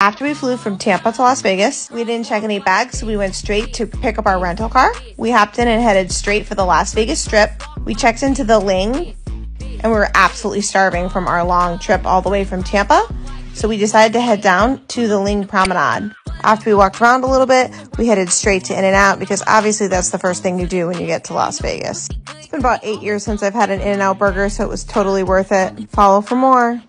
After we flew from Tampa to Las Vegas, we didn't check any bags, so we went straight to pick up our rental car. We hopped in and headed straight for the Las Vegas Strip. We checked into the LINQ, and we were absolutely starving from our long trip all the way from Tampa. So we decided to head down to the LINQ Promenade. After we walked around a little bit, we headed straight to In-N-Out because obviously that's the first thing you do when you get to Las Vegas. It's been about eight years since I've had an In-N-Out burger, so it was totally worth it. Follow for more.